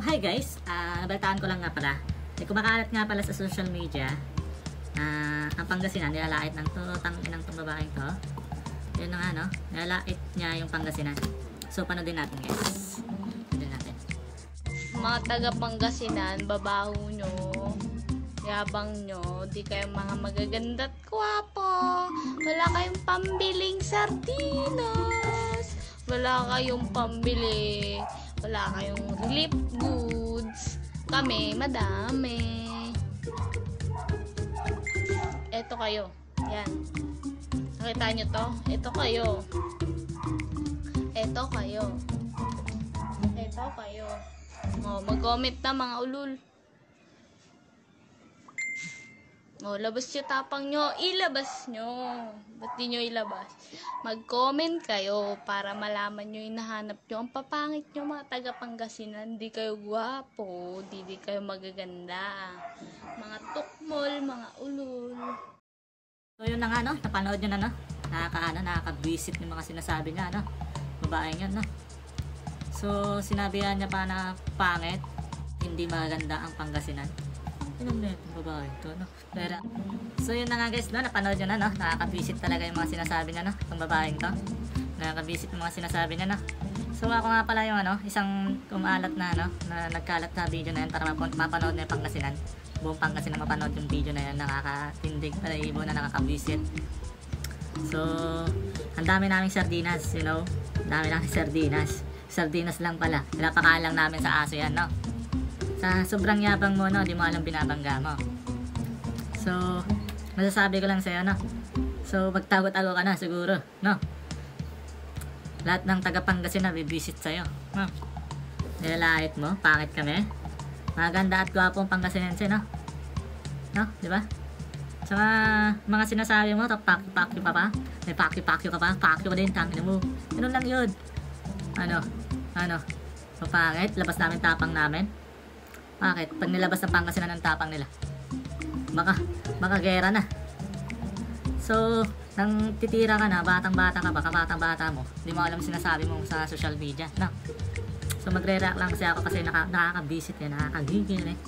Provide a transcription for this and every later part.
hi guys. Ah, nabalitaan ko lang nga pala. May kumakalat nga pala sa social media na ang Pangasinan nilalait ng to, tang inang tong babaeng to. Yun na nga no, nilalait niya yung Pangasinan. So, panoodin natin guys. Panoodin natin. mga taga Pangasinan, babaho nyo, yabang nyo, di kayo mga magaganda at kwapo, wala kayong pambiling sardinas, wala kayong pambili, wala kayong lip goods, kami madami. Eto kayo, yan. Nakita nyo to? Eto kayo. Eto kayo. Eto kayo. Oh, mag-comment na mga ulul. Oh, labas yung tapang nyo. Ilabas nyo. Ba't di nyo ilabas? Mag-comment kayo para malaman nyo yung nahanap nyo. Ang papangit nyo mga taga Pangasinan. Di kayo gwapo. Di di kayo magaganda. Mga tukmol, mga ulul. So, yun na nga no, napanood nyo na no. Nakakaano, nakaka-visit yung mga sinasabi niya no. Babaeng yan no. So, sinabihan niya pa na pangit, hindi maganda ang Pangasinan. Inom na itong babae to, no? Pero, so yun na nga guys, no? Napanood nyo na, no? Nakaka-visit talaga yung mga sinasabi niya, no? Itong babaeng to. Nakaka-visit yung mga sinasabi niya, no? So, ako nga pala yung, ano, isang kumalat na, no? Na nagkalat na video na yan para map- mapanood na yung Pangasinan. Buong Pangasinan mapanood yung video na yan. Nakakatindig, ibo na nakaka-visit. So, ang dami naming sardinas, you know? Ang dami naming sardinas. Sardinas lang pala. Pinapakain lang namin sa aso yan, no? Sa sobrang yabang mo, no? Di mo alam binabangga mo. So, masasabi ko lang sa'yo, no? So, magtago-tago ka na siguro, no? Lahat ng taga Pangasinan bibisit sa'yo, no? Nilalait mo, pangit kami. Maganda at gwapo ang Pangasinense, no? No? Di ba? Saka, mga sinasabi mo, pakyo-pakyo pa pa. May pakyo-pakyo ka pa. Pakyo ka din, tangin mo. Ganun lang yun. Ano? Ano? Mapangit? Labas namin tapang namin? Bakit? Pag nilabas ng Pangasinan ang tapang nila. Baka, baka gera na. So, nang titira ka na, batang-bata ka, baka batang-bata mo, hindi mo alam sinasabi mo sa social media. No? So, magre-react lang kasi ako kasi naka, nakaka-visit eh, nakakagigil eh.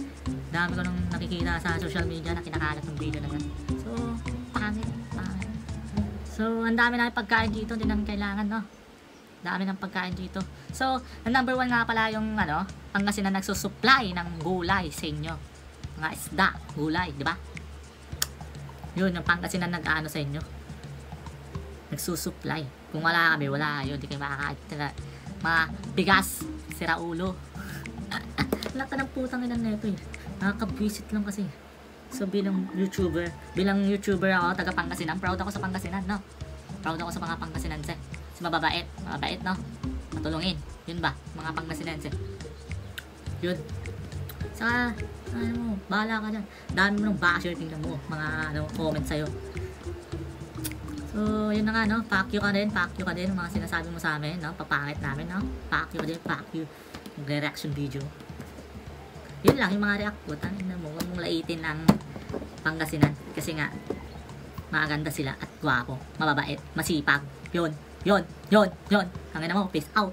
Dami ko nung nakikita sa social media na kinakalat ng video na yan. So, pangit, pangit. So, ang dami namin pagkain dito, hindi namin kailangan, no? Dami ng pagkain dito. So, number one nga pala yung, ano, Pangasinan nagsusupply ng gulay sa inyo. Mga isda, gulay, di ba? Yun, yung Pangasinan nag-ano sa inyo. Nagsusupply. Kung wala kami, wala kayo. Di kayo makakain. Taga- Mga bigas, sira ulo. Wala ka ng putang ilan na ito eh. Nakaka-visit lang kasi. So bilang YouTuber, bilang YouTuber ako, taga Pangasinan, proud ako sa Pangasinan, no? Proud ako sa mga Pangasinense. Kasi mababait, mababait, no? Matulungin. Yun ba? Mga Pangasinense. Yun. Saka, ano bahala ka dyan. Dami mo ng basher, tingnan mo, mga ano, comment sa'yo. So, yun na nga, no? Fuck you ka din, fuck you ka din, mga sinasabi mo sa amin, no? Papangit namin, no? Fuck you ka din, fuck you. Reaction video. Yun lang, yung mga react ko, tangin na mo, huwag mong laitin ng Pangasinan. Kasi nga, maganda sila at gwapo, mababait, masipag. Yun, yun, yun, yun. Tangin na mo, peace out.